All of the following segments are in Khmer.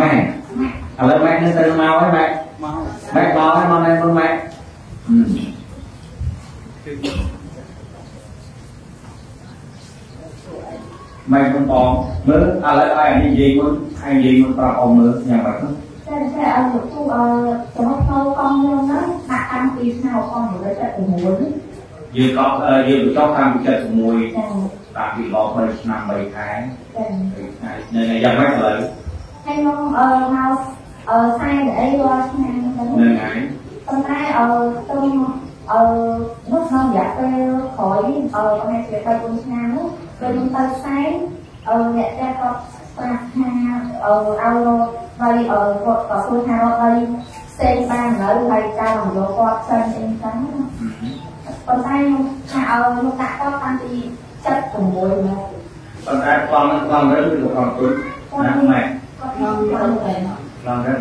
ម៉ែឥឡូវម៉ែនឹងទៅមកហើយម៉ែមកម៉ែមកហើយមកណែមុនម៉ែហឹមម៉ែមុនបងមើលឥឡូវឲ្យអានេះនិយាយមុនឲ្យនិយាយមុនប្រាប់អ៊ំមើលយ៉ាងម៉េចទៅតែតែអឺទូអឺចំណុចចូលកង់យើងហ្នឹងដាក់តាំងពីស្នើកង់176នេះយើងក៏អឺយើងបញ្ចុះតាម76ចាតាំងពីរ3ឆ្នាំ3ខែចា3ថ្ងៃនៅយ៉ាងម៉េចឥឡូវ ហើយខ្ញុំអឺមកអឺខ្សែអីរាល់ឆ្នាំហ្នឹងនៅថ្ងៃប៉ុន្តែអឺទៅអឺនោះក្នុងរយៈពេលក្រោយអឺប្រហែលជា3 4ឆ្នាំនោះពេលខ្ញុំទៅខ្សែអឺអ្នកតែគាត់ប្រាប់ថាអឺឲ្យរកហើយអឺគាត់ក៏សួរថារកហើយផ្សេងបាននៅហើយតាមយកគាត់ផ្សេងអីចឹងណាប៉ុន្តែខ្ញុំថាឲ្យខ្ញុំដាក់គាត់តាំងពី76មកប៉ុន្តែប្លង់នឹងប្លង់រើឬក៏ប្លង់ទុនណាម៉ែគាត់ ខ្ញុំទៅតែប្លង់រើ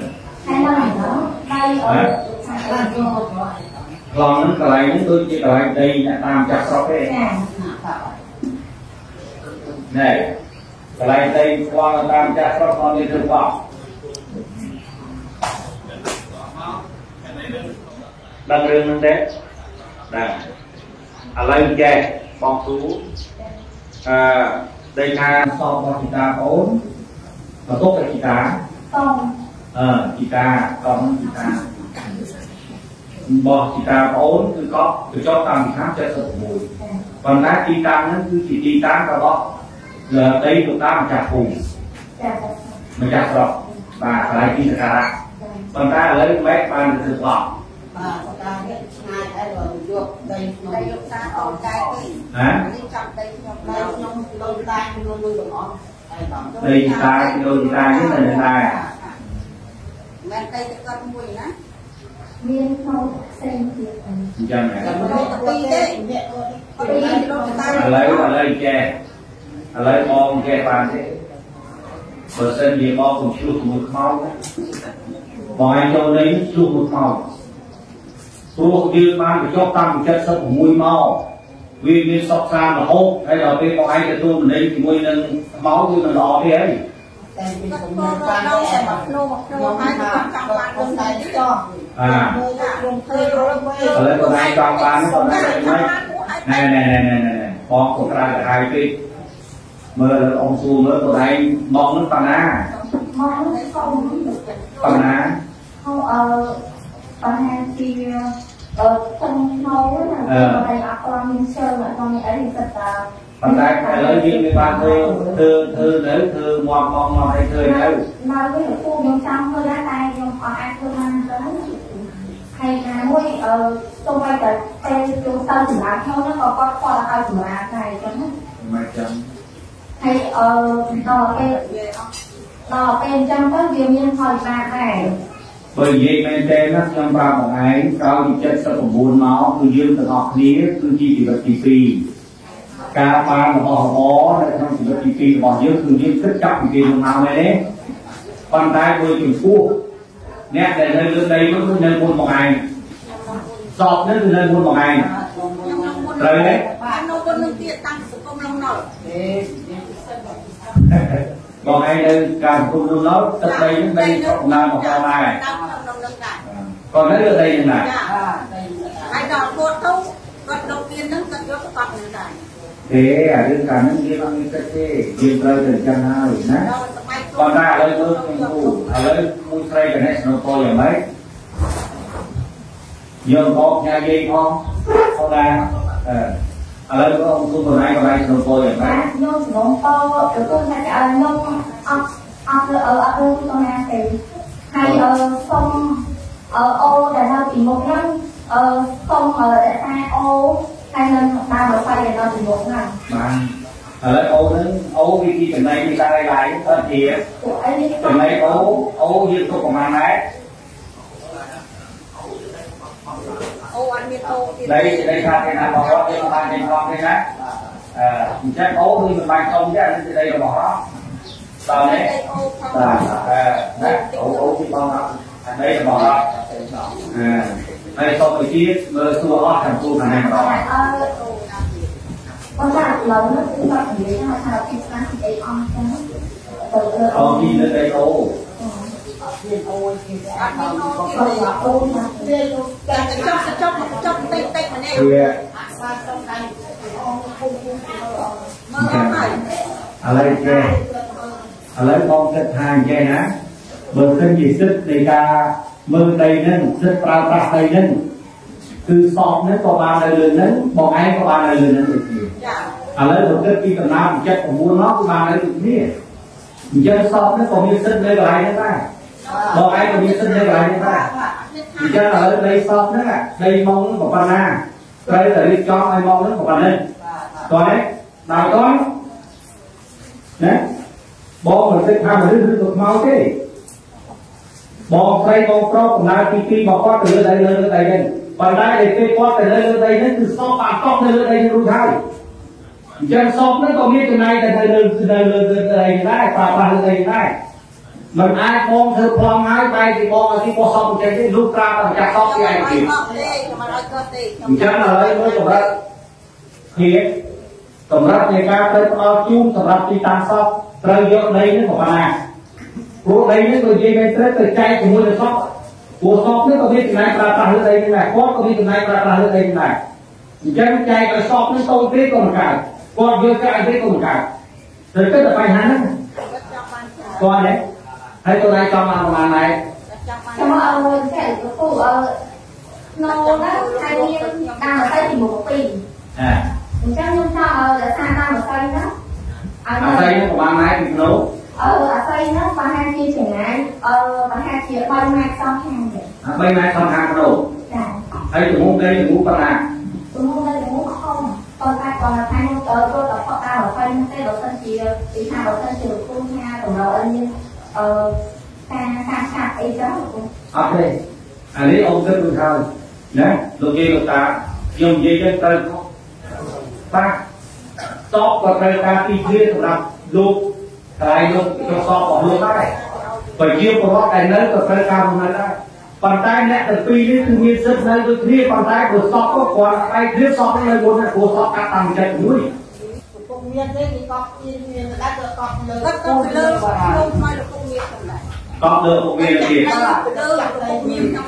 ហើយមកហ្នឹងដៃអឺថាបានយកមកប្លង់នឹងកន្លែងនេះដូចជាកន្លែងដីអ្នកតាមចាក់ស្រុកទេចាណែកន្លែងដីប្លង់តាមចាក់ស្រុកគាត់មានធ្វើបោះដឹងរឿងហ្នឹងទេដឹងឥឡូវចេះបងគ្រូអឺដីថាសពរបស់ជីតាបងអូន បន្ទុកតែជីតាតងអឺជីតាកង់ជីតារបស់ជីតាបងអូនគឺក៏ទៅចុះតាមពីខាង76ប៉ុន្តែទីតាំងហ្នឹងគឺជាទីតាំងរបស់លើដីលោកតាម្ចាស់ភូមិចាចាម្ចាស់ស្រុកបាទកន្លែងទីសក្ការៈប៉ុន្តែឥឡូវម៉េចបានទៅធ្វើបោះបាទតានេះឆ្ងាយហើយបើយកដីខ្ញុំយកតាអងចែកទៅហ៎នេះចាប់ដីខ្ញុំដីខ្ញុំដូនតាខ្ញុំលុយទាំងអស់ហើយបង ដីជីតាគីឡូជីតានេះនៅនៅដែរមែនដីទឹកគាត់មួយណាមានក្នុងផ្សេងទៀតអឺអញ្ចឹងហ៎តែមិនទៅពីទេអ្នកគាត់ពីដូនតាឥឡូវឥឡូវចេះឥឡូវបងចេះបានទេបើសិនជាបងកុំឆ្លោះជាមួយខ្មោចណាបងឯងចូលនេះឆ្លោះមួយខ្មោចព្រោះយើងបានបញ្ចុះតាម76មក វាមានសពសានរហូតហើយដល់ពេលបងឯងទទួលមនិញជាមួយនឹងខ្មោចគឺមិនល្អទេហើយតែពីគាត់ខ្ញុំក៏បានដល់តែតែមកមកក្នុងមកក្នុងខ្ញុំហើយថាគាត់ចចង់ង់បាបាននគុគុណណតែតែចចោះអាមើលខ្ញុំឃើញរត់វិញឥឡូវបងឯងចង់បានបងឯងមិនណែណែណែណែណែបងក៏ក្រៅទៅហើយពេកមើលអង្គសួរមើលបងឯងមកនឹងបណ្ណាមកនេះកុំបណ្ណាហៅអឺប្រហែលជា អឺខ្ញុំនៅណាតែអត់ទាន់មានជើងអត់ទាន់មានអីគាត់ថាប៉ុន្តែឥឡូវយើងមិនបានធ្វើធ្វើធ្វើនៅធ្វើមកមកមកឲ្យធ្វើនៅនៅវិញពូខ្ញុំចង់ធ្វើដែរតែខ្ញុំអត់អាចធ្វើបានទៅហើយណាមួយអឺទៅไปតែពេលចូលទៅសម្រាប់ខ្ញុំហ្នឹងក៏គាត់គាត់ឲ្យសម្រាប់ដែរអញ្ចឹងណាមកចាំហើយអឺដល់ពេលដល់ពេលអញ្ចឹងទៅវាមានផលវិបាកដែរ បើនិយាយមែនទេណាខ្ញុំប្រាប់បងឯងក្រោយពី79មកគឺយើងទាំងអស់គ្នាគឺជាជីវិតទី2ការបានរបស់របរនៅក្នុងជីវិតទី2របស់យើងគឺយើងគិតចាប់ពីគេមកមកមែនទេប៉ុន្តែដោយចំពោះអ្នកដែលនៅលើដីនោះគឺនៅមុនបងឯងសពនេះគឺនៅមុនបងឯងត្រូវទេបាទនៅคนនឹងទៀតតាំងសង្គមលំនៅទេបងឯងនៅការគុំនោះនោះទឹកដីនឹងដីស្រុកណាមកផងដែរតាមក្នុងនឹងដែរ còn នៅលើដីនឹងដែរចាហើយដល់គាត់ទៅគាត់លោកទៀននឹងគាត់យកគាត់នឹងដែរទេអារឿងការហ្នឹងយើងអត់មានគិតទេយើងត្រូវតែចឹងហើយណាដល់សម័យប៉ុន្តែឥឡូវមើលខ្ញុំគូឥឡូវមួយស្រីកណេះស្នូកលយ៉ាងម៉េចយើងអត់ញ៉ាំយាយផងផងដែរអឺឥឡូវក៏អង្គគុំបងឯងកន្លែងស្នូកលយ៉ាងម៉េបាចទខ្ញុំសំងពោទៅគឺថាខ្ញុំអត់អត់អឺអត់រឿងទៅណាទេហើយអឺសុំ អឺអូដែលនៅពីមុខហ្នឹងអឺសុំអឺរក្សាអូហើយនឹងដើរទៅដែលនៅពីមុខហ្នឹងបានឥឡូវអូហ្នឹងអូវាពីចំណៃពីដែរឡាយទៅជាពួកអីនេះចំណៃអូអូយើងទុកប្រហែលដែរអូអត់មានអូទៀតដីដីថាគេថាបងរត់យើងបានចេញផងទេណាអឺអញ្ចឹងអូគឺមិនបានធំទេអានេះគឺដីរបស់រត់ដល់នេះអូផងបាទអឺណាអូអូពីបងរត់អាដីរបស់រត់អឺ ហើយតទៅទៀតមើលសួរអស់ខាងគូខាងណាម្ដងអឺអូណាទៀតប៉ុន្តែឥឡូវនេះគឺគាត់និយាយថាថាពីស្កាពីអីអស់ចឹងទៅលើអូពីនៅដីអូអមានអូយគេអត់មានអូយអឺអូនណាគេតែចុះចុះចុះតិចតិចម្នេះវាបាទចុះដៃអូនគុំគុំមើលហើយឥឡូវចេះឥឡូវបងគិតថាអញ្ចឹងណាបើសិនជាសិទ្ធិនៃការ មើលដីហ្នឹងសិទ្ធិប្រើប្រាស់ដីហ្នឹងគឺសពហ្នឹងក៏បាននៅលើហ្នឹងបងឯងក៏បាននៅលើហ្នឹងដូចគ្នាចាឥឡូវទៅគិតពីដំណាំ79មកគឺបាននៅដូចគ្នាអញ្ចឹងសពហ្នឹងក៏មានសិទ្ធិនៅកន្លែងហ្នឹងដែរបងឯងក៏មានសិទ្ធិនៅកន្លែងហ្នឹងដែរអញ្ចឹងឥឡូវដីសពហ្នឹងអាដីម៉ងហ្នឹងក៏ប៉ុណ្ណាត្រូវតែរៀបចំឲ្យម៉ងហ្នឹងក៏ប៉ុណ្ណឹងតោះនេះដល់តោះណាបងមិនគិតថាមនុស្សឬក៏ខ្មោចទេ បងស្រីបងប្រុសកំណើតទី2របស់គាត់ទៅលើដីលើលើដីហ្នឹងប៉ុន្តែដែលពេលគាត់ទៅលើលើដីហ្នឹងគឺសពបានតក់នៅលើដីហ្នឹងរួចហើយអញ្ចឹងសពហ្នឹងក៏មានចំណែកតែនៅលើនៅលើលើដីដែរប្រើប្រាស់លើដីដែរមិនអាចបងធ្វើប្លង់ហើយបែរពីបងឲ្យទីពោះសពអញ្ចឹងទេលុះត្រាតែម្ចាស់សពពីឯងទៀតមកទេខ្ញុំអត់ឲ្យគាត់ទេខ្ញុំអញ្ចឹងឥឡូវមើលកម្រិតភាពកម្រិតនៃការទៅផ្ដល់ជូនសម្រាប់ទីតាំងសពត្រូវយកដីនេះមកណា ព្រោះដីនេះក៏និយាយមែនត្រូវទៅចែកជាមួយនឹងសពព្រោះសពនេះក៏មានចំណាយប្រើប្រាស់លើដីនេះដែរគាត់ក៏មានចំណាយប្រើប្រាស់លើដីនេះដែរអញ្ចឹងចែកឲ្យសពនេះតូចពេកក៏មិនកើតគាត់យកចាយពេកក៏មិនកើតត្រូវគិតតែបញ្ហាហ្នឹងគាត់ចង់បានចាគាត់នេះហើយទៅដែរចង់បានប្រហែលដែរគាត់ចង់បានចាំអើចេះទៅពូអឺណូណាហើយមានតាមទៅទីមុខពីរអាអញ្ចឹងខ្ញុំចង់ឲ្យរក្សាតាមអស័យណាឲ្យអាស្អីនេះប្រហែលដែរពីក្នុង អឺអស័យហ្នឹងប្រហែលជាចំណាយអឺប្រហែលជា3ម៉ែត្រសំខាងទេអា3ម៉ែត្រខាងខាងក្នុងចាហើយទំហំដីទំហំប៉ុណ្ណាទំហំនៅទំហំខំប៉ុន្តែគាត់ថាខ្ញុំទៅទៅតែផកតាមអស័យហ្នឹងទេបើសិនជាពីថាបើសិនជាលោកគ្រូថាតម្រូវឲ្យមានអឺការការឆាប់អីចឹងលោកគ្រូអត់ទេអានេះអង្គគិតដូចហើយណាលោកយាយលោកតាខ្ញុំនិយាយទៅត្រូវខុសបាទសពក៏ត្រូវការទីធ្លាសម្រាប់លោក កន្លែងលោកចុះសពរបស់លោកដែរប្រជាពលរដ្ឋដែលនៅក៏ត្រូវការរស់នៅដែរប៉ុន្តែអ្នកទាំងពីរនេះគឺមានសិទ្ធិនៅដូចគ្នាប៉ុន្តែព្រោះសពក៏គាត់បែកគ្នាសពនៅមុនណាព្រោះសពកាត់តាមចិត្តមួយពុកមានទេគេកប់មានមានតែទៅកប់លើគាត់ទៅលើខ្ញុំមកលោកពុកមានសម្រាប់កប់លើពួកវាទៀតទៅលើពុកមានខ្ញុំ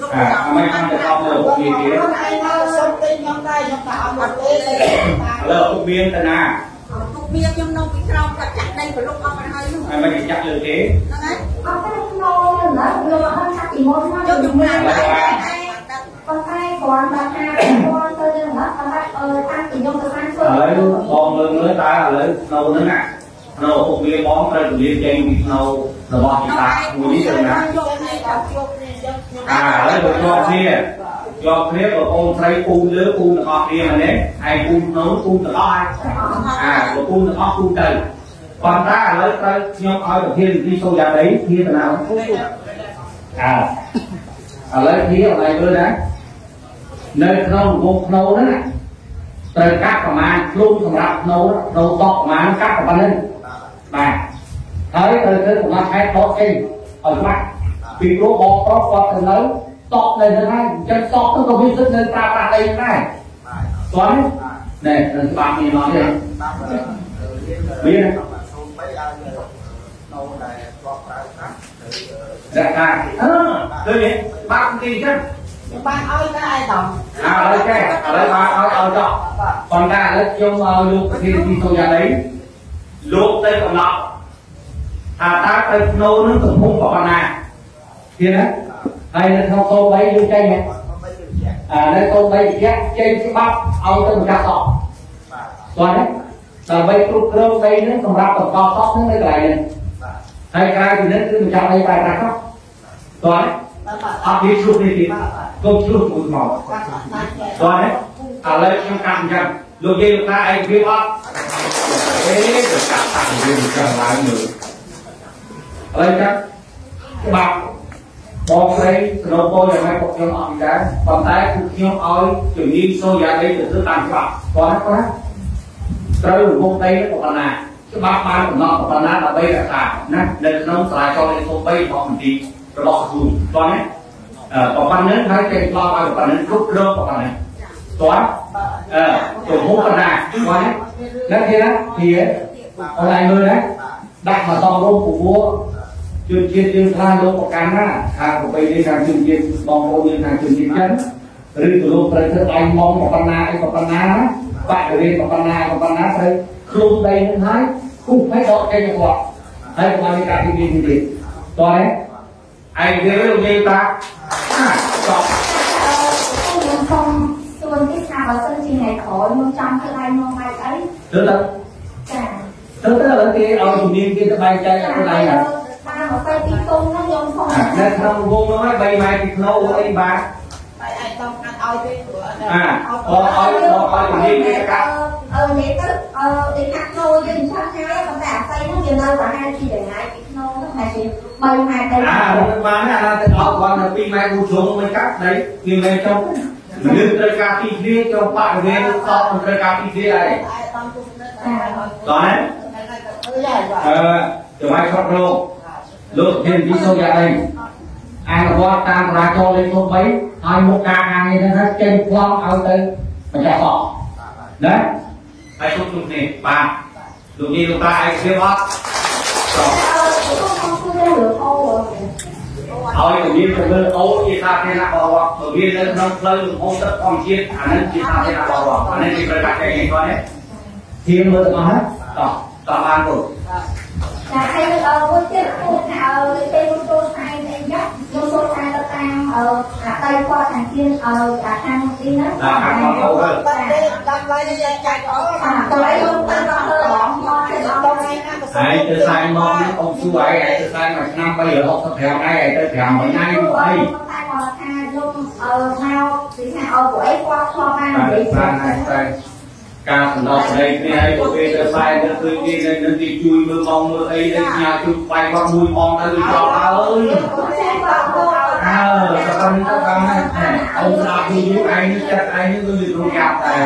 លោកអាមិនខាងទៅកប់លើពួកវាទៀតខ្លួនឯងមកសុំទិញខ្ញុំដែរខ្ញុំថាអត់មកទេឥឡូវពួកមានទៅណា ពុកមានខ្ញុំនៅពីក្រោមគាត់ចាក់ដីប្រលុកអស់ទៅហើយនោះហើយមិនចាក់លើគេហ្នឹងហើយអត់ទេខ្ញុំណាខ្ញុំអត់ថាពីមុនណាយកជំនាញដែរឯងប៉ុន្តែគ្រាន់តែថាគាត់ទៅនឹងណាប៉ុន្តែអឺតាំងពីខ្ញុំទៅខាងធ្វើឥឡូវបងមើលមើលតើឥឡូវស្នូហ្នឹងណាស្នូពួកវាបងត្រូវពលាចេញពីស្នូរបស់ទីតាមួយនេះទៅណាយកនេះដល់យកនេះយកខ្ញុំអាឥឡូវទៅជាប់គ្នា ជាប់គ្នាបើអូនស្រីពូលើពូទាំងអស់គ្នាម្នេះឯងពូស្នូពូទាំងអស់ហើយអាបើពូទាំងអស់ពូទៅប៉ុន្តែឥឡូវត្រូវខ្ញុំឲ្យប្រធានទីសូយ៉ាដីគ្នាទៅណាអាឥឡូវគ្នាអត់ឲ្យមើលណានៅក្នុងវងភ្នោហ្នឹងណាត្រូវកាត់ប្រមាណខ្លួនសម្រាប់ណូណូតកប្រមាណកាត់ប្រមាណហ្នឹងបាទហើយត្រូវធ្វើកំណត់ខែតតចេញឲ្យច្បាស់ពីព្រោះបងប្រុសគាត់ទៅនៅ តកនៅហ្នឹងហើយអញ្ចឹងតកទៅក៏មានសិទ្ធិនៅប្រើប្រាស់ដីដែរគាត់ណែនឹងច្បាប់មានមកទេមានតែការអឺឃើញទេបាក់ទីអញ្ចឹងខ្ញុំបានឲ្យតែឯតំអាឥឡូវចេះឥឡូវបានឲ្យឲ្យចោះប៉ុន្តែឥឡូវខ្ញុំឲ្យលោកប្រធានទីសូយ៉ាដីលោកទៅកំណត់ថាតើទៅភ្នូនឹងទំហំប៉ុណ្ណាឃើញទេ ហើយនៅក្នុងកូន3យើងចេញហ៎អានៅកូន3វិជ្ជាចេញច្បាប់ឲ្យទៅម្ចាស់សពគាត់ទេដើម្បីគ្រប់គ្រងដីនឹងសម្រាប់បន្តសពនឹងនៅកន្លែងនេះហើយក្រៅពីនេះគឺម្ចាស់ដីបែរប្រាស់គាត់ទេអត់មានជួបនេះទៀតកុំជួបមួយមកបាទបាទគាត់ទេឥឡូវខ្ញុំកាត់អញ្ចឹងលោកយាយលោកតាឯងវាអត់អេទៅកាត់តាំងវាមិនចាំឡើងមើលឥឡូវចាំច្បាប់ បងស្រីស្នូពោយ៉ាងម៉េចពួកខ្ញុំអត់មានដែរប៉ុន្តែគឺខ្ញុំឲ្យជំនាញសូយ៉ាដីទៅធ្វើតាមច្បាប់គាត់គាត់ត្រូវរង្វង់ដីប៉ុណ្ណាច្បាប់បានកំណត់ប៉ុណ្ណាដើម្បីរក្សាណានៅក្នុងសាលាចរលេខ3របស់មន្ទីររបស់គ្រូគាត់ណាអឺប៉ុណ្ណឹងហើយចេញផ្ដល់ឲ្យប៉ុណ្ណឹងគ្រប់គ្រងប៉ុណ្ណឹងគាត់អឺទំហំប៉ុណ្ណាគាត់ណាណាគេណាគេអនឡាញមើលណាដាក់មកសំរុំពពោ ជនជាតិយើងឆ្លាតលោកប្រកាន់ណាថាប្របីនេះខាងជនជាតិបងប្អូនយើងខាងជនជាតិចិនឬក៏លោកត្រូវធ្វើដៃមកប៉ុណ្ណាឯប៉ុណ្ណាបាក់រៀនប៉ុណ្ណាឯប៉ុណ្ណាត្រូវខ្លួនដីនឹងហើយគូឲ្យដកចេញរបស់គាត់ហើយគាត់មានការពីនេះទៀតតោះឯងទេលោកនិយាយតាតោះខ្ញុំសូមសួរទីថាបើសិនជាថ្ងៃក្រោយមកចាំខ្លួនឯងមកបែបអីទៅទៅទៅទៅគេឲ្យជំនាញគេទៅបែកចែកខ្លួនឯងណា កាហ្វេពីគុំហ្នឹងខ្ញុំផងនៅក្នុងវងហ្នឹងហើយ3ម៉ែត្រពីគីឡូអីបាទបាយអាចបងអត់ឲ្យទេព្រោះអត់ឲ្យបងឲ្យបងឲ្យនិយាយទេកាអឺនេះទៅអឺទីខាងខ្លួនយើងឆាប់ហើយប៉ុន្តែអាស័យហ្នឹងវានៅប្រហែលជាយ៉ាងណាពីក្នុងហ្នឹងតែជា3ម៉ែត្រទៅអាហ្នឹងបានអាហ្នឹងទៅអត់បានដល់2ម៉ែត្រគូជ្រុងមិនកាត់ដីវាមិនចុះមនុស្សត្រូវការពីគ្នាចូលបរិវេណសពត្រូវការពីគ្នាហើយតោះណាអឺចាំឲ្យខត់រោគ លោកធានទីសូយ៉ាងអីអនុវត្តតាមរាជលេខ3ហើយមុខការអានេះថាចេញផ្លង់ឲ្យទៅម្ចាស់សក់ណាហើយគ្រប់គ្រប់នេះបាទលោកនេះលោកតាឯងជឿអត់ចុះអឺខ្ញុំសូមសួររឿងអូឲ្យជំនាញទៅលើអូជាសាធារណៈបរិវត្តបើវានៅក្នុងផ្លូវលំហទឹកធម្មជាតិអានឹងជាសាធារណៈបរិវត្តអានេះគេប្រើកាត់ចែកឯងគាត់ណាធៀងមើលទាំងអស់ណាតោះតោះបានពុទ្ធ តែហើយអឺមួយទៀតគូថាអឺពេលខ្ញុំចូលស្អែកអីយ៉ាខ្ញុំចូលស្អែកទៅតាមអឺអាដៃគាត់ខាងទៀនអឺអាខាងទីហ្នឹងអាខាងគាត់អូទៅបាត់ទេដល់ហើយយ៉ាចាច់អស់អាទៅឲ្យខ្ញុំទៅដល់ទៅបងមកទៅដល់ដល់ថ្ងៃថ្ងៃណាក៏ហើយទៅសាយមកនេះអ៊ំសួរឯងឯងទៅសាយមួយឆ្នាំ365ថ្ងៃឯងទៅ5ថ្ងៃទៅអីតែគាត់ថាខ្ញុំអឺមកពីថាអឺពួកអីគាត់ឆ្លងបាននិយាយបានហើយតែ ការសំដៅស្ដីគ្នាឲ្យពួកគេទៅសាយទៅឃើញគេនៅនឹងគេជួយមើលមកមើលអីទៅញ៉ាជួយបាយគាត់មួយផងទៅចោលហើយអើតែប៉ុណ្្នឹងទៅបានហើយអូនដល់ពីយូរឯងនឹងចិត្តឯងនឹងគឺរងយ៉ាប់តែ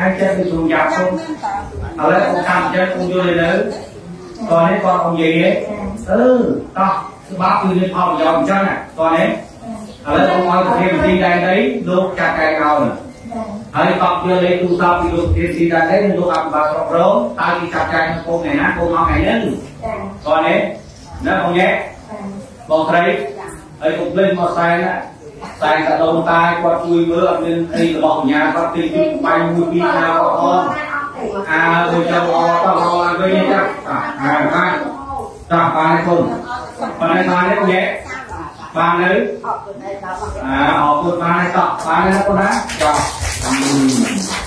ឯងចិត្តគឺរងយ៉ាប់ខ្លួនឥឡូវអូនតាមចិត្តអូនយល់ទៅតោះនេះគាត់អូននិយាយអឺតោះច្បាប់គឺមានផលប្រយោជន៍អញ្ចឹងតោះនេះឥឡូវអូនមកទៅវិធីដែរនេះលោកចាត់កែងឲ្យ ហើយកប់យកលេខទូរស័ព្ទពីលោកទីទីដែរនេះលោកអភិបាលគ្រប់គ្រងតើគេចាត់ចែងនៅពងថ្ងៃណាពងមកថ្ងៃនេះតោះនេះណាបងញ៉ែបងស្រីហើយពុកលេងមកសែនណាសែនតែដូនតាគាត់ជួយមើលអត់មានអីរបស់បញ្ញាគាត់ទីទីបាយមួយពីរណាអត់អត់អាដូចចាំអត់តោះឲ្យវិញចាអាបានចាបានគុណបានបានទេញ៉ែបាននៅអត់ទៅដល់អាអរគុណបានហើយតោះបានហើយគុណណា 嗯